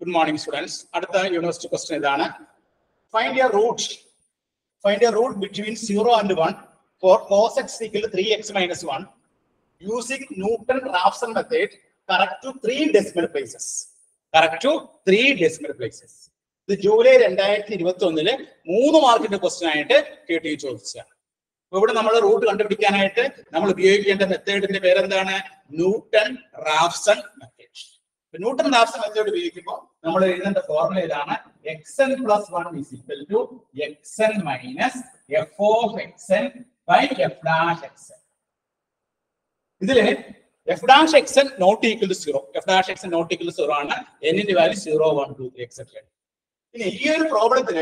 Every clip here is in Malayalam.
ഗുഡ് മോർണിംഗ് സ്റ്റുഡൻസ് അടുത്ത യൂണിവേഴ്സിറ്റി ക്വസ്റ്റൻ ഇതാണ്. Find your root find your root between zero and one for cos x equal three x minus one using Newton Raphson method correct to three decimal places correct to three decimal places ഇത് ജൂലൈ രണ്ടായിരത്തി ഇരുപത്തി ഒന്നിൽ മൂന്ന് മാർക്കിന്റെ ക്വസ്റ്റൻ ആയിട്ട് കേട്ടി ചോദിച്ചതാണ് അപ്പൊ ഇവിടെ നമ്മൾ റൂട്ട് കണ്ടുപിടിക്കാനായിട്ട് നമ്മൾ ഉപയോഗിക്കേണ്ട മെത്തേഡിന്റെ പേരെന്താണ്? Newton Raphson method Newton Raphson method ഉപയോഗിക്കുമ്പോൾ നമ്മൾ എഴുതേണ്ട ഫോർമുല ഇതാണ് x n plus one is equal to x n minus f of x n by f dash x n ഇതിൽ f dash x n not equal to zero f dash x n not equal to zero ആണ് എന്നിന്റെ value zero one two three etcetera ഇനി ഈ ഒരു പ്രോബ്ലത്തിൽ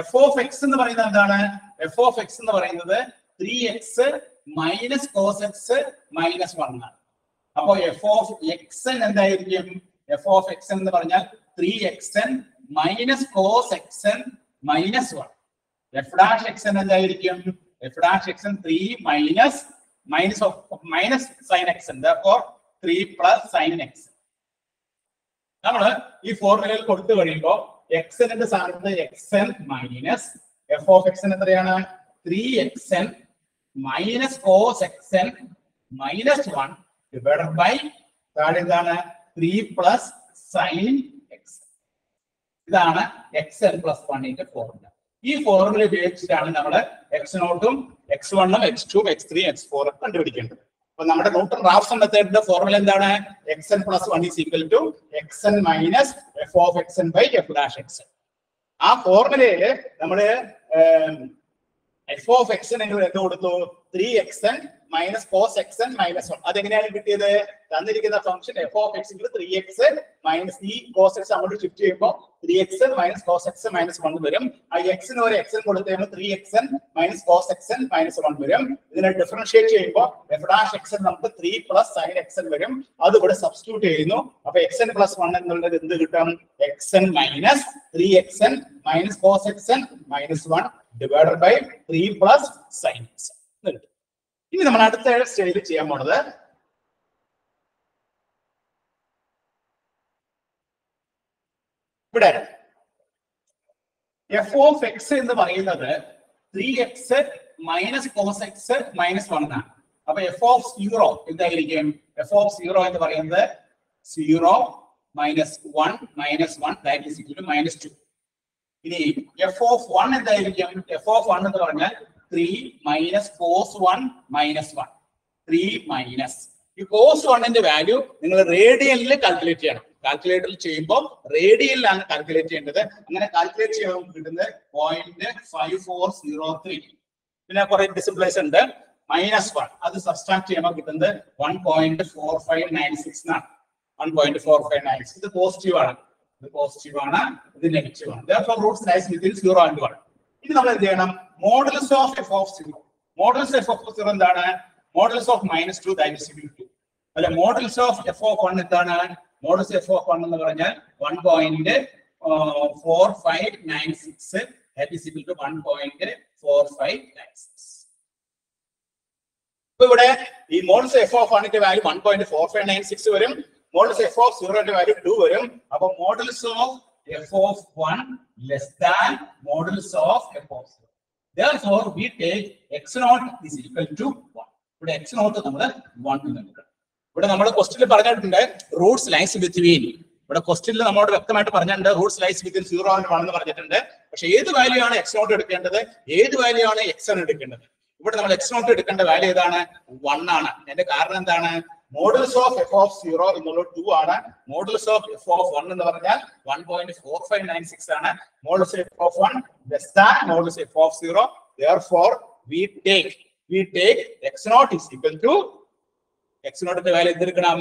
എഫ് ഓഫ് എക്സ് എന്ന് പറയുന്നത് എന്താണ്? എഫ് ഓഫ് എക്സ് എന്ന് പറയുന്നത് three x minus cos x minus one ആണ്. അപ്പോ എഫ് ഓഫ് എക്സ് എൻ എന്തായിരിക്കും? എഫ് ഓഫ് എക്സ് എന്ന് പറഞ്ഞാൽ three x n minus cos x n minus one f dash x n എന്തായിരിക്കും? F dash x n three minus minus minus sine x n three plus sine x നമ്മൾ ഈ ഫോർമുലയിൽ കൊടുത്തു കഴിയുമ്പോൾ എക്സ് എന്നിന്റെ സ്ഥാനത്ത് x n minus f of x n എത്രയാണ്? Three x n minus cos x n minus one divided by താഴെ എന്താണ് ത്രീ പ്ലസ് സൈൻ എക്സ് ഇതാണ് എക്സ് എൻ പ്ലസ് വണ്ണിന്റെ ഫോർമുല ഈ ഫോർമുല ഉപയോഗിച്ചിട്ടാണ് നമ്മൾ എക്സ് നോട്ടും എക്സ് വണ്ണും x two x three x four കണ്ടുപിടിക്കേണ്ടത്. അപ്പൊ നമ്മുടെ ന്യൂട്ടൺ റാഫ്സൺ മെത്തേഡിന്റെ ഫോർമുല എന്താണ്? X n plus one is equal to x n minus f of x n by f dash x ആ ഫോർമുലയിൽ നമ്മൾ എഫ് ഓഫ് എക്സ് എൻ എന്ത് കൊടുത്തു three x n minus cos x n minus one അതെങ്ങനെയാണ് കിട്ടിയത് തന്നിരിക്കുന്ന function f of x three x minus ഈ കോസ് എക്സ് അങ്ങോട്ട് ഷിഫ്റ്റ് ചെയ്യുമ്പോൾ three x minus cos x minus one വരും ആ എക്സിന് ഒരു എക്സ് കൊടുത്തു കഴിയുമ്പോൾ three x n minus cos x n minus one വരും ഇതിനെ ഡിഫറൻഷിയേറ്റ് ചെയ്യുമ്പോൾ എഫ് ഡാഷ് എക്സ് നമുക്ക് three plus sine x n വരും അത് ഇവിടെ സബ്സ്റ്റിറ്റ്യൂട്ട് ചെയ്യുന്നു അപ്പൊ എക്സ് എൻ പ്ലസ് വൺ എന്നുള്ളത് എന്ത് കിട്ടും x n minus three x n minus cos x n minus one divided by three sine x ഇനി നമ്മൾ അടുത്ത സ്റ്റേജിൽ ചെയ്യാൻ പോണത് ഇവിടെ എഫ് ഓഫ് എക്സ് എന്ന് പറയുന്നത് three x minus cos x minus one ആണ്. അപ്പൊ എഫ് ഓഫ് സീറോ എന്തായിരിക്കും? എഫ് ഓഫ് സീറോ എന്ന് പറയുന്നത് zero minus one minus one that is equal to minus two ഇനി എഫ് ഓഫ് വൺ എന്തായിരിക്കും? എഫ് ഓഫ് വൺ എന്ന് പറഞ്ഞാൽ three minus cos one minus one three minus ഈ കോസ് വണ്ണിന്റെ വാല്യൂ നിങ്ങൾ റേഡിയനിൽ കാൽക്കുലേറ്റ് ചെയ്യണം. കാൽക്കുലേറ്ററിൽ ചെയ്യുമ്പോൾ റേഡിയനിലാണ് കാൽക്കുലേറ്റ് ചെയ്യേണ്ടത്. അങ്ങനെ കാൽക്കുലേറ്റ് ചെയ്യുമ്പോൾ കിട്ടുന്നത് point five four zero three പിന്നെ കുറെ ഡിസിപ്ലേസ് ഉണ്ട്. മൈനസ് വൺ അത് സബ്സ്ട്രാക്ട് ചെയ്യുമ്പോൾ കിട്ടുന്നത് one point four five nine six ആണ് one point four five nine six ഇത് പോസിറ്റീവ് ആണ്. ഇത് പോസിറ്റീവ് ആണ് ഇത് നെഗറ്റീവ് ആണ്. Roots lies within zero and one ഇനി നമ്മൾ എന്ത് ചെയ്യണം? Modulus of f of zero modulus f of zero എന്താണ്? Modulus of minus two is two അല്ലെ modulus of f of one എന്താണ്? മോഡൽസ് എഫ് ഓഫ് വൺ എന്ന് പറഞ്ഞാൽ one point four five nine six that two one point four five nine six ഇപ്പൊ ഇവിടെ ഈ മോഡൽസ് എഫ് ഓഫ് വണ്ണിന്റെ value one point four five nine six വരും. മോഡൽസ് എഫ് ഓഫ് സീറോന്റെ വാല്യൂ ടു വരും. അപ്പൊ modulus of f of one less than modulus of f of zero therefore we take x naught is equal to 1 ഇവിടെ x naught നമ്മൾ 1 നൽകുക ഇവിടെ നമ്മൾ ക്വസ്റ്റ്യനിൽ പറഞ്ഞിട്ടുണ്ട് റൂട്ട്സ് ലൈസ് ബിറ്റ്വീൻ ഇവിടെ ക്വസ്റ്റ്യനിൽ നമ്മളോട് വ്യക്തമായിട്ട് പറഞ്ഞിട്ടുണ്ട് roots lies between zero and one എന്ന് പറഞ്ഞിട്ടുണ്ട്. പക്ഷെ ഏത് വാല്യൂ ആണ് എക്സ് നോട്ട് എടുക്കേണ്ടത്? ഏത് വാല്യൂ ആണ് എക്സ് ആണ് എടുക്കേണ്ടത്? ഇവിടെ നമ്മൾ എക്സ് നോട്ട് എടുക്കേണ്ട വാല്യൂ ഏതാണ്? വൺ ആണ്. അതിന്റെ കാരണം എന്താണ്? Modulus of f of zero എന്നുള്ളത് ടു ആണ്. Modulus of f of one എന്ന് പറഞ്ഞാൽ one point four five nine six ആണ്. Modulus f of one less than modulus f of zero for we take we take x nought is equal to x നോട്ടിന്റെ value എന്തെടുക്കണം?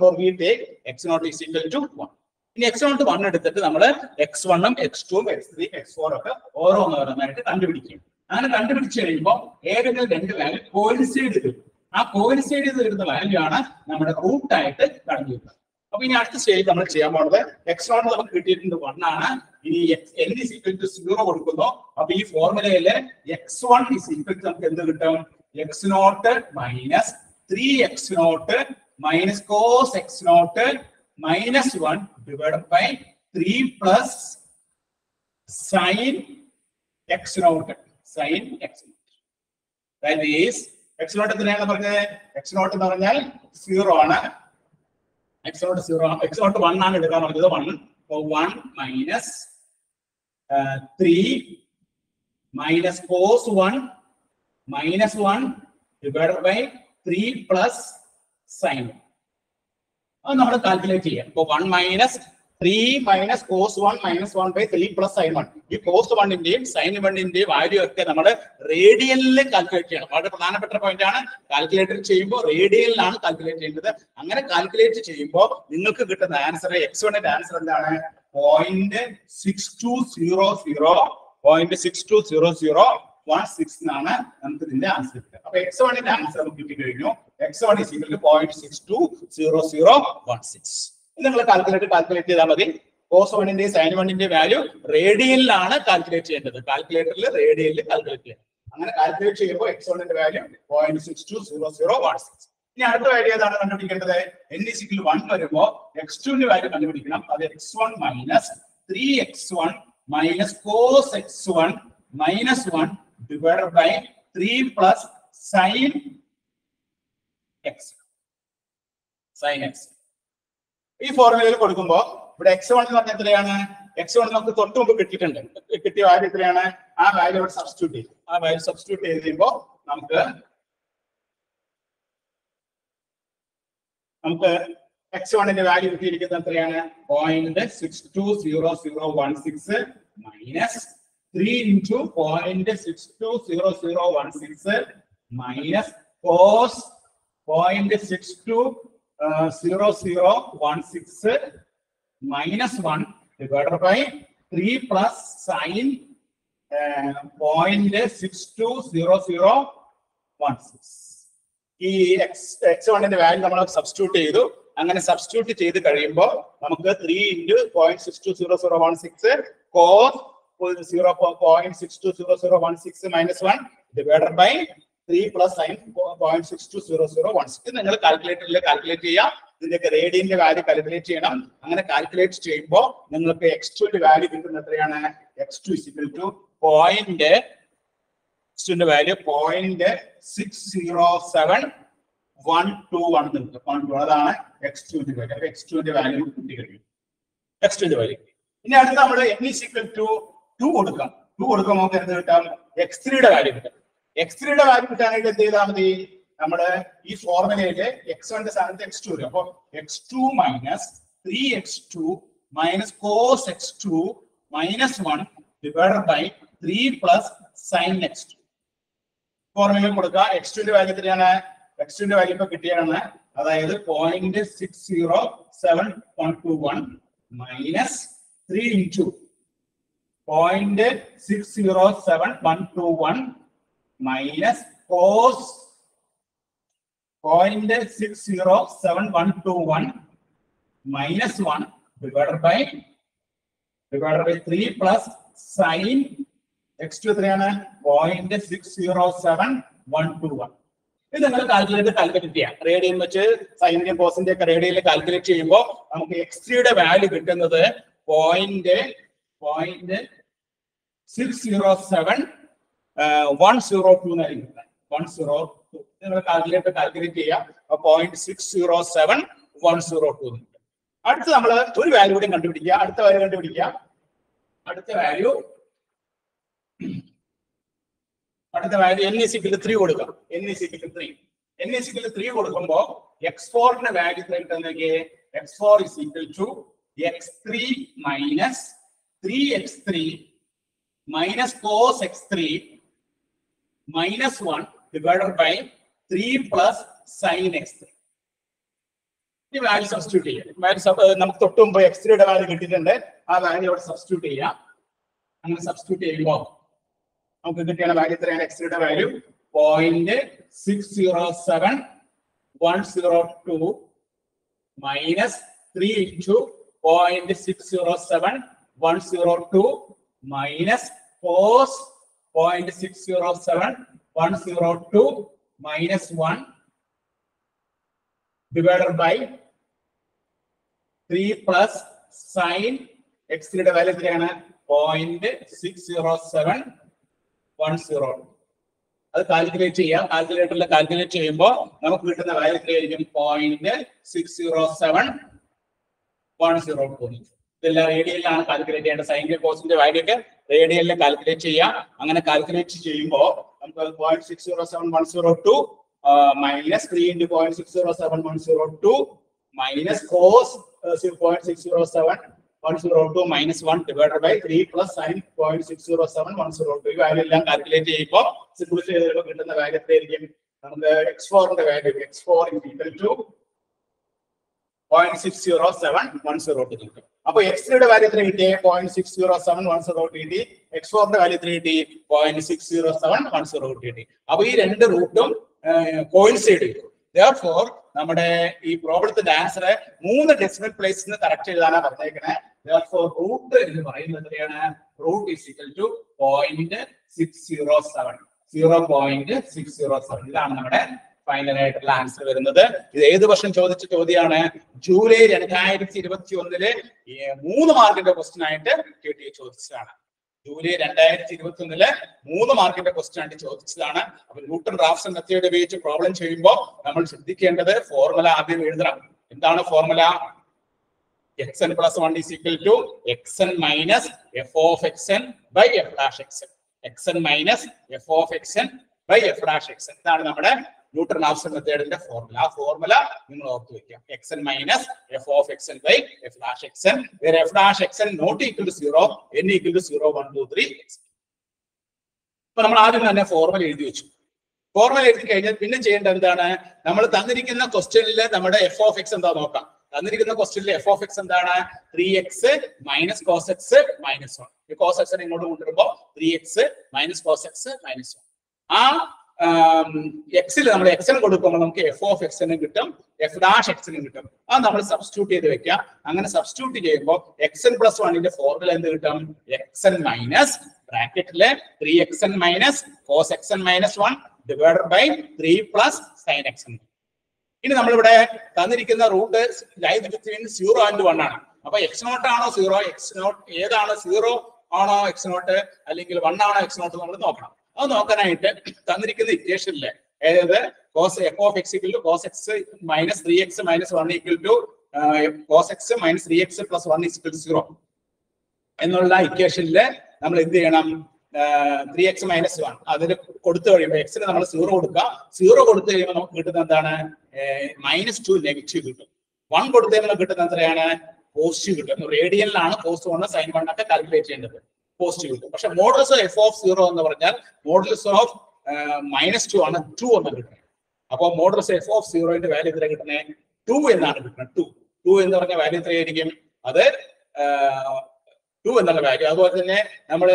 For we take x nought is equal to 1 ഇനി x നോട്ട് 1 എടുത്തിട്ട് നമ്മൾ എക്സ് വണ്ണും എക്സ് ടൂം എക്സ് ത്രീ x ഫോർ ഒക്കെ ഓരോന്നോരോന്നായിട്ട് കണ്ടുപിടിക്കും. അങ്ങനെ കണ്ടുപിടിച്ച് കഴിയുമ്പോൾ ഏതെങ്കിലും രണ്ട് വാല്യൂ കോയിൻസൈഡ് കിട്ടും. ആ കോയിൻസൈഡ് ചെയ്ത് വരുന്ന വാല്യൂ ആണ് നമ്മുടെ റൂട്ട് ആയിട്ട് കടന്നു വരുന്നത്. അപ്പൊ ഇനി അടുത്ത സ്റ്റേജ് നമ്മൾ ചെയ്യാൻ പോകുന്നത് എക്സ് വൺ നമുക്ക് കിട്ടിയിട്ടുണ്ട് വൺ ആണ്. ഇനി n is equal to zero കൊടുക്കുന്നു. അപ്പൊ ഈ ഫോർമുലയിൽ x one is equal to നമുക്ക് എന്ത് കിട്ടും? X nought minus three x nought minus cos x nought minus one divide by three plus sine x nought sine x nought that is x nought എന്തിനാണ് പറഞ്ഞത്? എക്സ് നോട്ട് എന്ന് പറഞ്ഞാൽ സീറോ ആണ്. X nought zero x nought one ആണ് എടുക്കാൻ പറഞ്ഞത് one one minus three minus cos one minus one divide by three plus sine അത് നമ്മൾ കാൽക്കുലേറ്റ് ചെയ്യാം. ഇപ്പൊ one minus three minus cos one minus one by three plus sine one ഈ കോസ് വണ്ണിന്റെയും സൈൻ വണ്ണിന്റെയും വാല്യൂ ഒക്കെ നമ്മൾ റേഡിയലിൽ കാൽക്കുലേറ്റ് ചെയ്യണം. വളരെ പ്രധാനപ്പെട്ട പോയിന്റ് ആണ്. കാൽക്കുലേറ്റർ ചെയ്യുമ്പോൾ റേഡിയലിലാണ് കാൽക്കുലേറ്റ് ചെയ്യേണ്ടത്. അങ്ങനെ കാൽക്കുലേറ്റ് ചെയ്യുമ്പോൾ നിങ്ങൾക്ക് കിട്ടുന്ന ആൻസർ എക്സ് വണ്ണിന്റെ ആൻസർ എന്താണ്? Point six two zero zero point six two zero zero one six എന്നാണ് നമുക്ക് ഇതിന്റെ ആൻസർ കിട്ടുക. അപ്പൊ എക്സ് വണ്ണിന്റെ ആൻസർ നമുക്ക് കിട്ടി കഴിഞ്ഞു x one is equal to point six two zero zero one six നിങ്ങൾ കാൽക്കുലേറ്റ് കാൽക്കുലേറ്റ് ചെയ്താൽ മതി. കോസ് വണ്ണിന്റെ സൈൻ വണ്ണിന്റെ വാല്യൂ റേഡിയലിലാണ് കാൽക്കുലേറ്റ് ചെയ്യേണ്ടത്. കാൽക്കുലേറ്ററിൽ റേഡിയലിൽ കാൽക്കുലേറ്റ് ചെയ്യണം. അങ്ങനെ കാൽക്കുലേറ്റ് ചെയ്യുമ്പോൾ എക്സ് വണ്ണിന്റെ value point six two zero zero one six ഇനി അടുത്ത വാല്യൂ ഏതാണ് കണ്ടുപിടിക്കേണ്ടത്? എൻ ഇസിക്കൽ വൺ വരുമ്പോ എക്സ് ടുവിന്റെ വാല്യൂ കണ്ടുപിടിക്കണം. അത് x one minus three x one minus cos x one minus one divide by three plus sine x sine x ഈ ഫോർമുലയിൽ കൊടുക്കുമ്പോൾ ഇവിടെ എക്സ് വൺ എന്ന് പറഞ്ഞ എത്രയാണ്? എക്സ് വൺ നമുക്ക് തൊട്ട് മുമ്പ് കിട്ടിയിട്ടുണ്ട്. കിട്ടിയ വാല്യൂ എത്രയാണ്? ആ വാല്യൂ ഇവിടെ സബ്സ്റ്റിറ്റ്യൂട്ട് ചെയ്യും ആ വാല്യൂ സബ്സ്റ്റിറ്റ്യൂട്ട് ചെയ്ത് കഴിയുമ്പോൾ നമുക്ക് നമുക്ക് എക്സ് വണ്ണിന്റെ വാല്യൂ കിട്ടിയിരിക്കുന്നത് എത്രയാണ്? Point six two zero zero one six minus three into point six two zero zero one six minus cos point six two zero zero one six minus one divided by three plus sine point six two zero zero one six ഈ എക്സ് എക്സ് വണ്ണിന്റെ വാല്യൂ നമ്മൾ സബ്സ്റ്റിറ്റ്യൂട്ട് ചെയ്തു. അങ്ങനെ സബ്സ്റ്റിറ്റ്യൂട്ട് ചെയ്ത് കഴിയുമ്പോൾ നമുക്ക് three into point six two zero zero one six cos zero point six two zero zero one six minus one divided by three plus sine point six two zero zero one six നിങ്ങൾ കാൽക്കുലേറ്ററിൽ കാൽക്കുലേറ്റ് ചെയ്യാം. ഇതിന്റെയൊക്കെ റേഡിയന്റെ വാല്യൂ കാൽക്കുലേറ്റ് ചെയ്യണം. അങ്ങനെ കാൽക്കുലേറ്റ് ചെയ്യുമ്പോൾ നിങ്ങൾക്ക് എക്സ് ടുന്റെ വാല്യൂ കിട്ടുന്നത് എത്രയാണ്? X two is equal to point x എക്സിന്റെ value point six zero seven one two one two അതാണ് എക്സ് ടുവിന്റെ വാല്യൂ അപ്പൊ എക്സ് ടുവിന്റെ വാല്യൂ കിട്ടി കഴിയും എക്സ് ടുവിന്റെ വാല്യൂ ഇനി അടുത്ത് നമ്മൾ n is equal to two കൊടുക്കാം. ടു കൊടുക്കുമ്പോൾ നമുക്ക് എന്ത് കിട്ടാം? എക്സ് ത്രീയുടെ വാല്യൂ കിട്ടും. എക്സ് ത്രീയുടെ വാല്യൂ കിട്ടാനായിട്ട് എന്ത് ചെയ്താൽ മതി? നമ്മൾ ഈ ഫോർമുലയിൽ എക്സ് വണ്ടെ സ്ഥാനത്ത് എക്സ് ടു വരും. അപ്പൊ x two minus three x two minus cos x two minus one divided by three plus sine x two formula കൊടുക്കുക. എക്സ് ടുന്റെ വാല്യൂ എത്രയാണ്? എക്സ് ടുന്റെ വാല്യൂ ഇപ്പൊ കിട്ടിയാണ് അതായത് point six zero seven one two one minus three into point six zero seven one two one divided by divided by three plus sine x two എത്രയാണ് point six zero seven one two one ഇത് നിങ്ങൾ കാൽക്കുലേറ്റ് കാൽക്കുലേറ്റ് ചെയ്യാം. റേഡിയൻ വെച്ച് സൈനിന്റെയും കോസിന്റെ ഒക്കെ റേഡിയനിൽ കാൽക്കുലേറ്റ് ചെയ്യുമ്പോൾ നമുക്ക് എക്സ് ത്രീയുടെ വാല്യൂ കിട്ടുന്നത് point point six zero seven one zero two എന്നായിരിക്കും വൺ സീറോ ടു നിങ്ങൾ കാൽക്കുലേറ്റ് കാൽക്കുലേറ്റ് ചെയ്യാം. Point six zero seven one zero two അടുത്ത് നമ്മൾ ഒരു വാല്യൂ കൂടി കണ്ടുപിടിക്കുക. അടുത്ത വാല്യൂ കണ്ടുപിടിക്കുക. അടുത്ത വാല്യൂ അടുത്ത value n is equal three കൊടുക്കാം. N is equal three n is equal three കൊടുക്കുമ്പോൾ എക്സ് ഫോറിന്റെ value കിട്ടുന്നെങ്കിൽ x four is equal to x three minus three x three minus cos x three minus one divided by three plus sine x three ഈ വാല്യൂ സബ്സ്റ്റിറ്റ്യൂട്ട് ചെയ്യാം. നമുക്ക് തൊട്ട് മുമ്പ് എക്സ് ത്രീയുടെ വാല്യൂ കിട്ടിയിട്ടുണ്ട്. ആ വാല്യൂ അവിടെ സബ്സ്റ്റിറ്റ്യൂട്ട് ചെയ്യാം. അങ്ങനെ സബ്സ്റ്റിറ്റ്യൂട്ട് ചെയ്യുമ്പോൾ നമുക്ക് കിട്ടിയ വാല്യൂ എത്രയാണ് എക്സ് ത്രീയുടെ value point six zero seven one zero two minus three into point six zero seven one zero two minus cos point six zero seven one zero two minus one divided by three plus sine എക്സിന്റെ വാല്യൂ എത്രയാണ്? Point six zero seven one zero അത് കാൽക്കുലേറ്റ് ചെയ്യാം. കാൽക്കുലേറ്ററിൽ കാൽക്കുലേറ്റ് ചെയ്യുമ്പോൾ നമുക്ക് കിട്ടുന്ന വാല്യൂ എത്രയായിരിക്കും? Point six zero seven one zero two ഇതെല്ലാം റേഡിയലിലാണ് കാൽക്കുലേറ്റ് ചെയ്യേണ്ടത്. സൈനിക കോസിന്റെ വാല്യൂ ഒക്കെ റേഡിയലിൽ കാൽക്കുലേറ്റ് ചെയ്യാം. അങ്ങനെ കാൽക്കുലേറ്റ് ചെയ്യുമ്പോൾ നമുക്ക് point six zero seven one zero two minus three into point six zero seven one zero two minus cos point six zero seven one zero two minus one by three plus sine point six zero seven one zero two ഈ വാല്യൂ എല്ലാം കാൽക്കുലേറ്റ് ചെയ്യുമ്പോൾ സിംപ്ലിഫൈ ചെയ്ത് കിട്ടുന്ന വാല്യൂ എത്രയായിരിക്കും? എക്സ് ഫോറിന്റെ value x four equal to point six zero seven one zero two കിട്ടും. അപ്പൊ എക്സ് ത്രീയുടെ വാല്യൂ എത്ര കിട്ടി? Point six zero seven one zero two കിട്ടി. എക്സ് ഫോറിന്റെ വാല്യൂ എത്ര കിട്ടി? Point six zero seven one zero two കിട്ടി. അപ്പൊ ഈ രണ്ട് റൂട്ടും കോയിൻസൈഡ് ചെയ്തു. ഫോർ നമ്മുടെ ഈ പ്രോബ്ലത്തിന്റെ ആൻസർ മൂന്ന് ഡെസിമൽ പ്ലേസിൽ നിന്ന് കറക്റ്റ് എഴുതാനാ പറഞ്ഞേക്കണേ. ഫോർ റൂട്ട് എന്ന് പറയുന്നത് എത്രയാണ്? Root is equal to point six zero seven zero point six zero seven ഇതാണ് നമ്മുടെ ഫൈനൽ ആയിട്ടുള്ള ആൻസർ വരുന്നത്. ഇത് ഏത് വർഷം ചോദിച്ച ചോദ്യമാണ്? ജൂലൈ രണ്ടായിരത്തി ഇരുപത്തി ഒന്നിൽ മൂന്ന് മാർക്കിന്റെ ക്വസ്റ്റ്യൻ ആയിട്ട് കിട്ടിയ ചോദിച്ചതാണ്. ജൂലൈ രണ്ടായിരത്തി ഇരുപത്തി ഒന്നിൽ മൂന്ന് മാർക്കിന്റെ ക്വസ്റ്റ്യൻ ആയിട്ട് ചോദിച്ചതാണ്. അപ്പൊ ന്യൂട്ടൺ റാഫ്സൺ മെത്തേഡ് ഉപയോഗിച്ച് പ്രോബ്ലം ചെയ്യുമ്പോൾ നമ്മൾ ശ്രദ്ധിക്കേണ്ടത് ഫോർമുല ആദ്യം എഴുതണം. എന്താണ് formula x n plus one is equal to x n minus f of x n by f dash x n x n minus f of x n by f dash x n ഇതാണ് നമ്മുടെ ന്യൂട്ടൺ ലാഫ്സൺ മെത്തേഡിന്റെ ഫോർമുല. ആ ഫോർമുല നിങ്ങൾ ഓർത്ത് വെക്കാം x n minus f of x n by f dash x n f dash x n not equal to zero n equal to zero one two three അപ്പൊ നമ്മൾ ആദ്യം തന്നെ ഫോർമുല എഴുതി വെച്ചു. ഫോർമുല എഴുതി കഴിഞ്ഞാൽ പിന്നെ ചെയ്യേണ്ടത് എന്താണ്? നമ്മൾ തന്നിരിക്കുന്ന ക്വസ്റ്റ്യനിൽ നമ്മുടെ എഫ് ഓഫ് എക്സ് എന്താ നോക്കാം. തന്നിരിക്കുന്ന ക്വസ്റ്റ്യനിൽ എഫ് ഓഫ് എക്സ് എന്താണ്? Three x minus cos x minus one cos എക്സിനെ ഇങ്ങോട്ട് കൊണ്ടുവരുമ്പോൾ three x minus cos x minus one ആ എക്സിൽ നമ്മൾ എക്സിന് കൊടുക്കുമ്പോൾ നമുക്ക് എഫ് ഓഫ് എക്സിനും കിട്ടും എഫ് ഡാഷ് എക്സിനും കിട്ടും. അത് നമ്മൾ സബ്സ്റ്റിറ്റ്യൂട്ട് ചെയ്ത് വെക്കാം അങ്ങനെ സബ്സ്റ്റിറ്റ്യൂട്ട് ചെയ്യുമ്പോൾ എക്സ് എൻ പ്ലസ് വണ്ണിന്റെ ഫോർമുല എന്ത് കിട്ടും? എക്സ് എൻ മൈനസ് ബ്രാക്കറ്റിൽ three x n minus cos x n minus one divided by three plus sine x n ഇനി നമ്മളിവിടെ തന്നിരിക്കുന്ന root line between zero and one ആണ്. അപ്പൊ എക്സ് നോട്ട് ആണോ സീറോ എക്സ് നോട്ട് ഏതാണ് സീറോ ആണോ എക്സ് നോട്ട് അല്ലെങ്കിൽ വൺ ആണോ എക്സ് നോട്ട് നമ്മൾ നോക്കണം. അത് നോക്കാനായിട്ട് തന്നിരിക്കുന്ന ഇക്വേഷനിൽ അതായത് cos f of x equal to cos x minus three x minus one equal to cos x minus three x plus one equal to zero എന്നുള്ള ഇക്വേഷനിൽ നമ്മൾ എന്ത് ചെയ്യണം? ത്രീ എക്സ് മൈനസ് വൺ അതിൽ കൊടുത്തു കഴിയുമ്പോൾ എക്സിന് നമ്മൾ സീറോ കൊടുക്കുക. സീറോ കൊടുത്തു കഴിയുമ്പോൾ നമുക്ക് കിട്ടുന്ന എന്താണ്? മൈനസ് ടു നെഗറ്റീവ് കിട്ടും. വൺ കൊടുത്തു കഴിയുമ്പോൾ കിട്ടുന്ന എത്രയാണ്? പോസിറ്റീവ് കിട്ടും. റേഡിയനിലാണ് പോസ്റ്റ് വൺ സൈൻ വൺ ഒക്കെ കാൽക്കുലേറ്റ് ചെയ്യേണ്ടത്. പോസിറ്റീവ് കിട്ടും പക്ഷെ മോഡൽസ് എഫ് ഓഫ് സീറോ എന്ന് പറഞ്ഞാൽ മോഡൽസ് ഓഫ് മൈനസ് ടു ആണ്. ടു എന്ന് കിട്ടുന്നത് അപ്പോൾ മോഡൽസ് എഫ് ഓഫ് സീറോയിന്റെ വാല്യൂ എത്ര കിട്ടുന്നത് ടു എന്നാണ് കിട്ടുന്നത് ടു ടു എന്ന് പറഞ്ഞ വാല്യൂ എത്രയായിരിക്കും? അത് ടു എന്നുള്ള വാല്യൂ അതുപോലെ തന്നെ നമ്മൾ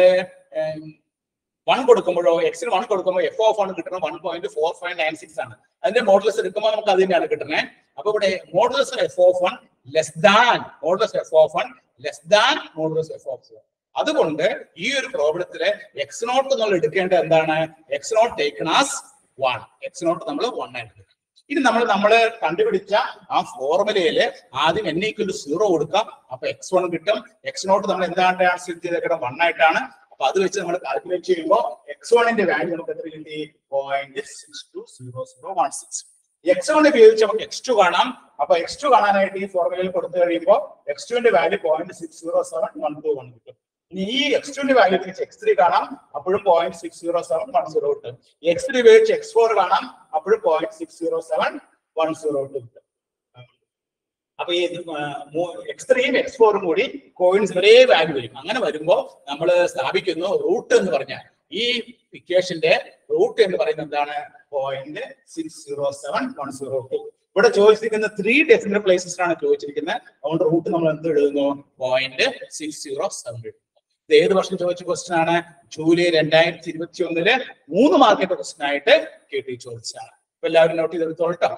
വൺ കൊടുക്കുമ്പോഴോ എക്സിന് വൺ കൊടുക്കുമ്പോൾ എഫ് ഓഫ് ആണ് കിട്ടുന്നത് one point four five nine six ആണ്. അതിന്റെ മോഡൽസ് എടുക്കുമ്പോൾ നമുക്ക് അത് തന്നെയാണ് കിട്ടുന്നത് അപ്പൊ ഇവിടെ modulus f of one less than modulus f of one less than modulus f of zero അതുകൊണ്ട് ഈ ഒരു പ്രോബ്ലത്തിൽ എക്സ് നോട്ട് നമ്മൾ എടുക്കേണ്ട എന്താണ്? X not taken as one x not നമ്മൾ വൺ ആയിട്ട് ഇനി നമ്മൾ നമ്മൾ കണ്ടുപിടിച്ച ആ ഫോർമുലയിൽ ആദ്യം എൻ ഈക്വൽ സീറോ കൊടുക്കാം. അപ്പൊ എക്സ് വൺ കിട്ടും. എക്സ് നോട്ട് നമ്മൾ എന്താണ് ആൻസർ ചെയ്തേക്കണം വൺ ആയിട്ടാണ്. അപ്പൊ അത് വെച്ച് നമ്മൾ കാൽക്കുലേറ്റ് ചെയ്യുമ്പോൾ എക്സ് വണ്ണിന്റെ വാല്യൂ നമുക്ക് എത്ര കിട്ടി? Point six two zero zero one six x one ഉപയോഗിച്ച് നമുക്ക് എക്സ് ടു കാണാം. അപ്പൊ എക്സ് ടു കാണാനായിട്ട് ഈ ഫോർമുലയിൽ കൊടുത്തു കഴിയുമ്പോൾ എക്സ് ടുവിന്റെ value point six zero seven one two one കിട്ടും. ഇനി ഈ എക്സ് ടുവിന്റെ വാല്യൂ തിരിച്ച് എക്സ് ത്രീ കാണാം. അപ്പോഴും point six zero seven one zero കിട്ടും എക്സ് ത്രീ ഉപയോഗിച്ച് എക്സ് ഫോർ കാണാം. അപ്പോഴും point six zero seven one zero കിട്ടും അപ്പൊ ഈ എക്സ് ത്രീയും എക്സ് ഫോറും കൂടി കോയിൻസ് ഒരേ വാല്യൂ വരും. അങ്ങനെ വരുമ്പോ നമ്മൾ സ്ഥാപിക്കുന്നു റൂട്ട് എന്ന് പറഞ്ഞാൽ. ഈ ഇക്വേഷന്റെ റൂട്ട് എന്ന് പറയുന്നത് എന്താണ്? Point six zero seven one zero two ഇവിടെ ചോദിച്ചിരിക്കുന്ന ത്രീ ഡെസിമൽ പ്ലേസസ് ആണ് ചോദിച്ചിരിക്കുന്നത്. അതുകൊണ്ട് റൂട്ട് നമ്മൾ എന്ത് എഴുതുന്നു? പോയിന്റ് സിക്സ് സീറോ സെവൻ ഇത് ഏത് വർഷം ചോദിച്ച ക്വസ്റ്റൻ ആണ്? ജൂലൈ രണ്ടായിരത്തി ഇരുപത്തി ഒന്നിൽ മൂന്ന് മാർക്കിന്റെ ക്വസ്റ്റൻ ആയിട്ട് കേട്ടി ചോദിച്ചതാണ്. അപ്പൊ എല്ലാവരും നോട്ട് ചെയ്തെടുത്തോളട്ടോ